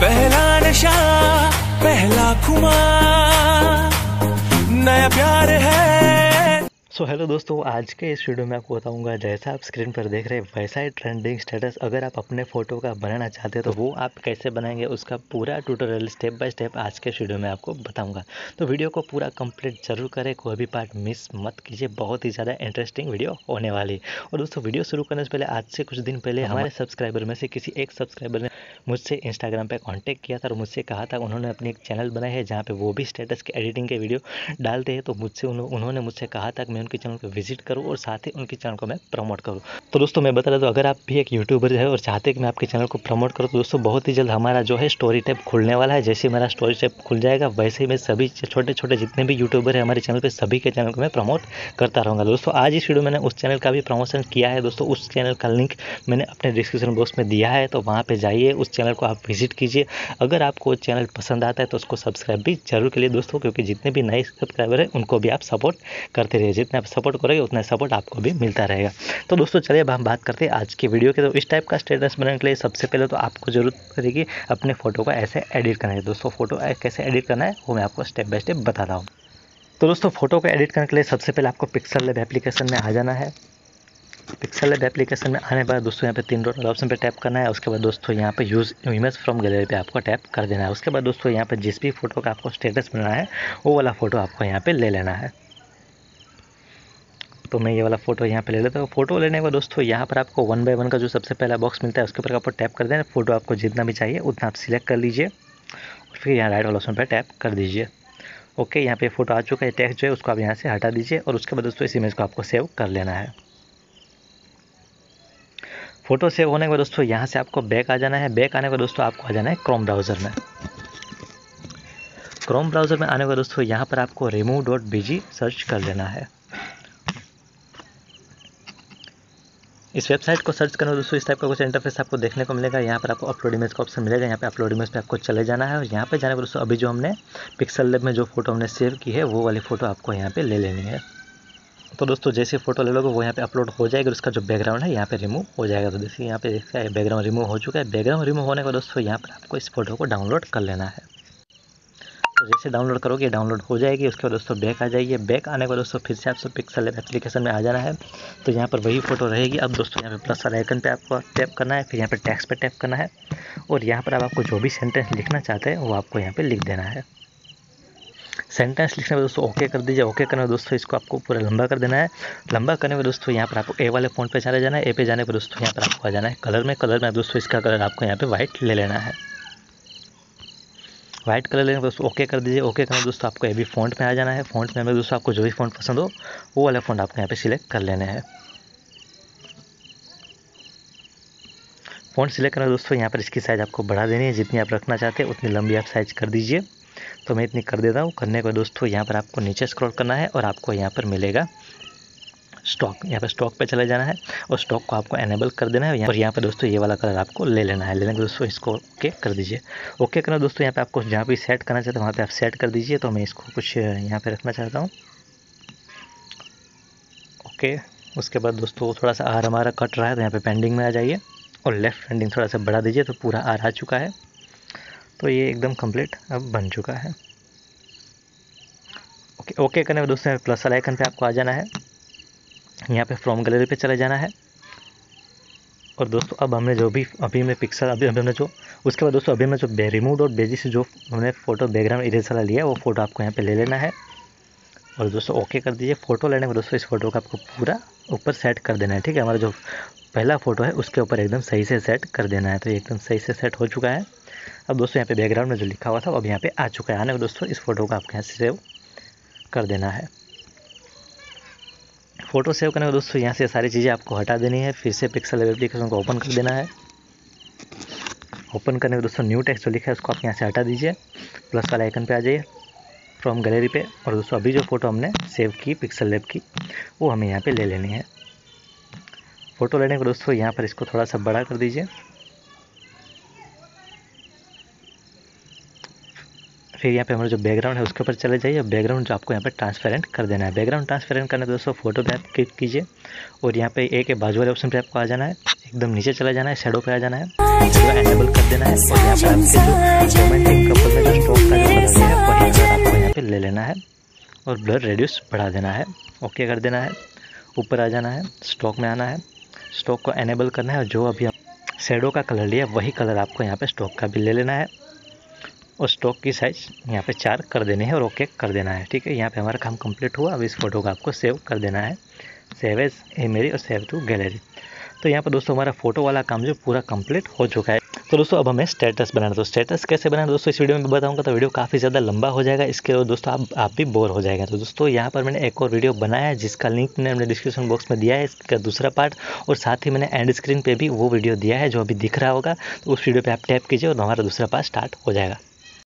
पहला नशा पहला खुमार। नया प्यार है। सो हेलो दोस्तों आज के इस वीडियो में आपको बताऊँगा जैसा आप स्क्रीन पर देख रहे हैं वैसा ही ट्रेंडिंग स्टेटस अगर आप अपने फ़ोटो का बनाना चाहते हैं तो वो आप कैसे बनाएँगे उसका पूरा ट्यूटोरियल स्टेप बाय स्टेप आज के वीडियो में आपको बताऊँगा। तो वीडियो को पूरा कंप्लीट ज़रूर करें कोई भी पार्ट मिस मत कीजिए बहुत ही ज़्यादा इंटरेस्टिंग वीडियो होने वाली और दोस्तों वीडियो शुरू करने से पहले आज से कुछ दिन पहले हमारे सब्सक्राइबर में से किसी एक सब्सक्राइबर ने मुझसे इंस्टाग्राम पर कॉन्टैक्ट किया था और मुझसे कहा था, उन्होंने अपनी एक चैनल बनाया है जहाँ पर वो भी स्टेटस के एडिटिंग के वीडियो डालते हैं। तो मुझसे उन्होंने मुझसे कहा था कि मैं उनके चैनल को विज़िट करूँ और साथ ही उनके चैनल को मैं प्रमोट करूँ। तो दोस्तों, मैं बता हूँ, अगर आप भी एक यूट्यूबर है और चाहते हैं कि मैं आपके चैनल को प्रमोट करूँ तो दोस्तों, बहुत ही जल्द हमारा जो है स्टोरी टैप खुलने वाला है। जैसे हमारा स्टोरी टैप खुल जाएगा, वैसे ही मैं सभी छोटे छोटे जितने भी यूट्यूबर है हमारे चैनल पर सभी के चैनल को मैं प्रमोट करता रहूँगा। दोस्तों, आज इस वीडियो मैंने उस चैनल का भी प्रमोशन किया है। दोस्तों, उस चैनल का लिंक मैंने अपने डिस्क्रिप्शन बॉक्स में दिया है तो वहाँ पर जाइए, उस चैनल को आप विज़िट कीजिए। अगर आपको चैनल पसंद आता है तो उसको सब्सक्राइब भी ज़रूर करिए दोस्तों, क्योंकि जितने भी नए सब्सक्राइबर हैं, उनको भी आप सपोर्ट करते रहिए। जितने आप सपोर्ट करोगे, उतना सपोर्ट आपको भी मिलता रहेगा। तो दोस्तों, चलिए अब हम बात करते हैं आज की वीडियो के। तो इस टाइप का स्टेटस बनाने के लिए सबसे पहले तो आपको ज़रूरत पड़ेगी अपने फ़ोटो को ऐसे एडिट करना है दोस्तों फ़ोटो कैसे एडिट करना है, वो मैं आपको स्टेप बाय स्टेप बता रहा हूँ। तो दोस्तों फ़ोटो को एडिट करने के लिए सबसे पहले आपको पिक्सल लेब एप्लीकेशन में आ जाना है। पिक्सल लेब एप्लीकेशन में आने बाद दोस्तों यहाँ पे तीन डॉट ऑप्शन पे टैप करना है, उसके बाद दोस्तों यहाँ पे यूज़ इमेज फ्रॉम गैलरी पे आपको टैप कर देना है। उसके बाद दोस्तों यहाँ पे जिस भी फ़ोटो का आपको स्टेटस बनाना है, वो वाला फ़ोटो आपको यहाँ पे ले लेना है। तो मैं ये वाला फ़ोटो यहाँ पे ले लेता हूँ। फ़ोटो लेने के बाद दोस्तों यहाँ पर आपको वन बाय वन का जो सबसे पहला बॉक्स मिलता है, उसके ऊपर आपको टैप कर देना फ़ोटो आपको जितना भी चाहिए, उतना आप सिलेक्ट कर लीजिए। और फिर यहाँ राइट वाला ऑप्शन पर टैप कर दीजिए। ओके यहाँ पे फ़ोटो आ चुका है टैक्स जो है, उसको आप यहाँ से हटा दीजिए और उसके बाद दोस्तों इस इमेज को आपको सेव कर लेना है। फ़ोटो सेव होने के बाद दोस्तों, यहाँ से आपको बैक आ जाना है। बैक आने के बाद दोस्तों, आपको आ जाना है क्रोम ब्राउज़र में। क्रोम ब्राउज़र में आने के बाद दोस्तों, यहाँ पर आपको रिमूव डॉट बी सर्च कर लेना है। इस वेबसाइट को सर्च करना दोस्तों, इस टाइप का कुछ इंटरफेस आपको देखने को मिलेगा। यहाँ पर आपको अपलोड इमेज का ऑप्शन मिलेगा। यहाँ पे अपलोड इमेज पे आपको चले जाना है और यहाँ पे जाने पर दोस्तों, अभी जो हमने पिक्सल लेब में जो फ़ोटो हमने सेव की है, वो वाली फ़ोटो आपको यहाँ पे ले लेनी है। तो दोस्तों, जैसे फ़ोटो ले लोगे, वो यहाँ पे अपलोड हो जाएगा उसका जो बैकग्राउंड है, यहाँ पे रिमूव हो जाएगा। तो देखिए, यहाँ पे है बैकग्राउंड रिमूव हो चुका है। बैकग्राउंड रिमूव होने का दोस्तों, यहाँ पर आपको इस फ़ोटो को डाउनलोड कर लेना है। तो जैसे डाउनलोड करोगे डाउनलोड हो जाएगी। उसके बाद दोस्तों बैक आ जाइए। बैक आने के बाद दोस्तों, फिर से आपसे पिक्सल एप्लीकेशन में आ जाना है। तो यहाँ पर वही फ़ोटो रहेगी। अब दोस्तों, यहाँ पे प्लस वाला आइकन पे आपको टैप करना है। फिर यहाँ पे टैक्स पे टैप करना है। और यहाँ पर आप आपको जो भी सेंटेंस लिखना चाहते हैं, वो आपको यहाँ पर लिख देना है। सेंटेंस लिखने में दोस्तों ओके कर दीजिए ओके करने में दोस्तों इसको आपको पूरा लंबा कर देना है। लंबा करने में दोस्तों यहाँ पर आपको ए वाले फ़ोन पे चले जाना है ए पे जाने पर दोस्तों यहाँ पर आपको आ जाना है कलर में। कलर में दोस्तों इसका कलर आपको यहाँ पर वाइट ले लेना है। वाइट कलर लेने दोस्तों ओके कर दीजिए ओके करना दोस्तों आपको ए भी फ़ॉन्ट में आ जाना है। फ़ॉन्ट में दोस्तों आपको जो भी फ़ॉन्ट पसंद हो, वो वाला फ़ॉन्ट आपको यहाँ पे सिलेक्ट कर लेने हैं। फ़ॉन्ट सिलेक्ट करना दोस्तों यहाँ पर इसकी साइज़ आपको बढ़ा देनी है। जितनी आप रखना चाहते हैं, उतनी लंबी आप साइज़ कर दीजिए। तो मैं इतनी कर देता हूँ। करने को दोस्तों, यहाँ पर आपको नीचे स्क्रॉल करना है और आपको यहाँ पर मिलेगा स्टॉक यहाँ पर स्टॉक पे चले जाना है और स्टॉक को आपको एनेबल कर देना है। और यहाँ पर दोस्तों ये वाला कलर आपको ले लेना है। लेने के दोस्तों इसको ओके कर दीजिए। ओके करना दोस्तों, यहाँ पे आपको जहाँ भी सेट करना चाहते हैं, वहाँ पे आप सेट कर दीजिए। तो मैं इसको कुछ यहाँ पे रखना चाहता हूँ। ओके उसके बाद दोस्तों थोड़ा सा आर हमारा कट रहा है तो यहाँ पर पेंडिंग में आ जाइए। और लेफ़्ट पेंडिंग थोड़ा सा बढ़ा दीजिए तो पूरा आर आ चुका है। तो ये एकदम कंप्लीट अब बन चुका है। ओके ओके करने में दोस्तों प्लस वाला आइकन पे आपको आ जाना है। यहाँ पे फ्रॉम गैलरी पे चले जाना है। और दोस्तों, अब हमने जो भी, अभी में पिक्सल अभी अभी हमने जो, उसके बाद दोस्तों, अभी में जो रिमूव और बेजी से जो हमने फ़ोटो बैकग्राउंड इरेज वाला लिया वो फ़ोटो आपको यहाँ पे ले लेना है। और दोस्तों ओके कर दीजिए फ़ोटो लेने में दोस्तों, इस फ़ोटो का आपको पूरा ऊपर सेट कर देना है, ठीक है? हमारा जो पहला फ़ोटो है, उसके ऊपर एकदम सही से सेट कर देना है। तो एकदम सही से सेट हो चुका है। अब दोस्तों, यहाँ पे बैकग्राउंड में जो लिखा हुआ था अब यहाँ पे आ चुका है। आने दोस्तों, इस फ़ोटो को आपके यहाँ से सेव कर देना है। फ़ोटो सेव करने के दोस्तों, यहाँ से सारी चीज़ें आपको हटा देनी है। फिर से पिक्सल एप्लीकेशन को ओपन कर देना है। ओपन करने के दोस्तों न्यू टेक्स्ट जो लिखा है, उसको आप यहाँ से हटा दीजिए। प्लस वाला आइकन पे आ जाइए फ्रॉम गैलरी पे। और दोस्तों, अभी जो फ़ोटो हमने सेव की पिक्सल लेब की, वो हमें यहाँ पे ले लेनी है। फ़ोटो लेने के दोस्तों, यहाँ पर इसको थोड़ा सा बड़ा कर दीजिए। फिर यहाँ पे हमारा जो बैकग्राउंड है, उसके ऊपर चले जाइए और बैकग्राउंड जो आपको यहाँ पे ट्रांसपेरेंट कर देना है। बैकग्राउंड ट्रांसपेरेंट करने दोस्तों फ़ोटो पे आप क्लिक कीजिए और यहाँ पे एक बाजू वाले ऑप्शन पे आपको आ जाना है। एकदम नीचे चला जाना है शेडो पे आ जाना है। एनेबल कर देना है और यहाँ पर आपके जो कपल का जो है, वही कलर आपको यहाँ पे ले लेना है और ब्लर रेड्यूस बढ़ा देना है। ओके कर देना है। ऊपर आ जाना है स्टॉक में आना है। स्टॉक को एनेबल करना है और जो अभी शेडो का कलर लिया, वही कलर आपको यहाँ पे स्टॉक का भी ले लेना है। और स्टॉक की साइज़ यहाँ पे चार कर देने हैं और ओके कर देना है। ठीक है, यहाँ पे हमारा काम कंप्लीट हुआ। अब इस फ़ोटो को आपको सेव कर देना है। सेव एज मेरी और सेव टू गैलरी तो यहाँ पर दोस्तों हमारा फ़ोटो वाला काम जो पूरा कंप्लीट हो चुका है। तो दोस्तों अब हमें स्टेटस बनाना तो स्टेटस कैसे बनाना दोस्तों इस वीडियो में बताऊँगा तो वीडियो काफ़ी ज़्यादा लंबा हो जाएगा। इसके और दोस्तों आप आप भी बोर हो जाएगा। तो दोस्तों यहाँ पर मैंने एक और वीडियो बनाया है, जिसका लिंक मैंने अपने डिस्क्रिप्शन बॉक्स में दिया है। इसका दूसरा पार्ट और साथ ही मैंने एंड स्क्रीन पर भी वो वीडियो दिया है, जो अभी दिख रहा होगा। तो उस वीडियो पर आप टैप कीजिए और हमारा दूसरा पार्ट स्टार्ट हो जाएगा।